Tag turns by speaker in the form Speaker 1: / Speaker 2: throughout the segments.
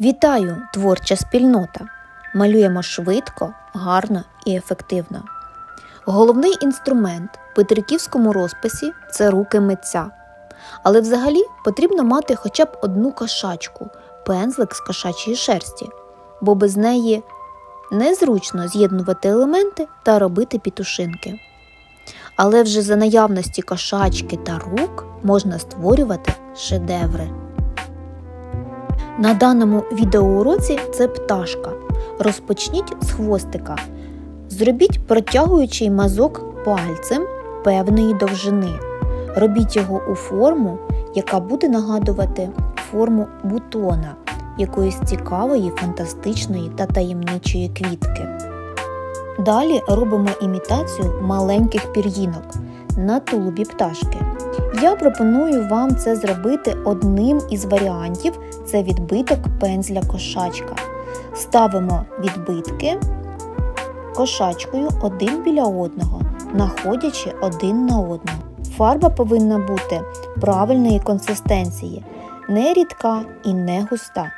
Speaker 1: Вітаю, творча спільнота! Малюємо швидко, гарно і ефективно. Головний інструмент в петриківському розписі це руки митця. Але взагалі потрібно мати хоча б одну кошачку, пензлик з кошачої шерсті, бо без неї незручно з'єднувати елементи та робити пітушинки. Але вже за наявності кошачки та рук можна створювати шедеври. На даному відеоуроці це пташка. Розпочніть з хвостика. Зробіть протягуючий мазок пальцем певної довжини. Робіть його у форму, яка буде нагадувати форму бутона якоїсь цікавої, фантастичної та таємничої квітки. Далі робимо імітацію маленьких пір'їнок на тулубі пташки. Я пропоную вам це зробити одним із варіантів це відбиток пензля кошачка. Ставимо відбитки кошачкою один біля одного, находячи один на одного. Фарба повинна бути правильної консистенції, не рідка і не густа.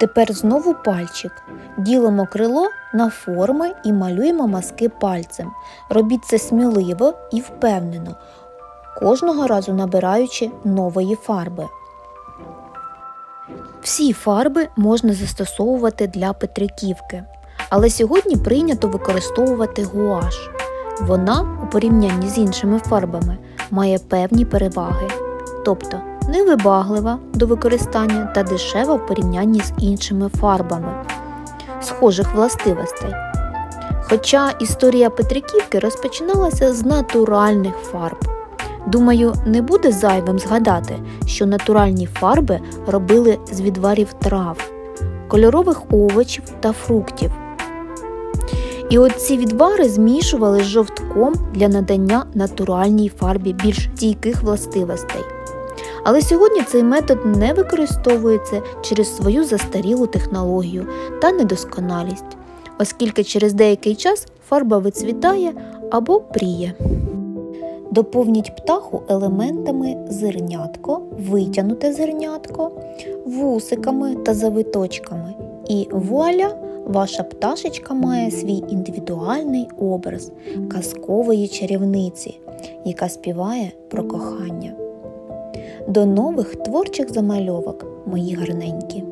Speaker 1: Тепер знову пальчик. Ділимо крило на форми і малюємо мазки пальцем. Робіть це сміливо і впевнено, кожного разу набираючи нової фарби. Всі фарби можна застосовувати для петриківки, але сьогодні прийнято використовувати гуаш. Вона у порівнянні з іншими фарбами має певні переваги. тобто невибаглива до використання та дешева в порівнянні з іншими фарбами схожих властивостей. Хоча історія Петриківки розпочиналася з натуральних фарб. Думаю, не буде зайвим згадати, що натуральні фарби робили з відварів трав, кольорових овочів та фруктів. І от ці відвари змішували з жовтком для надання натуральній фарбі більш стійких властивостей. Але сьогодні цей метод не використовується через свою застарілу технологію та недосконалість, оскільки через деякий час фарба вицвітає або пріє. Доповніть птаху елементами зернятко, витягнуте зернятко, вусиками та завиточками. І вуаля! Ваша пташечка має свій індивідуальний образ казкової чарівниці, яка співає про кохання. До нових творчих замальовок, мої гарненькі!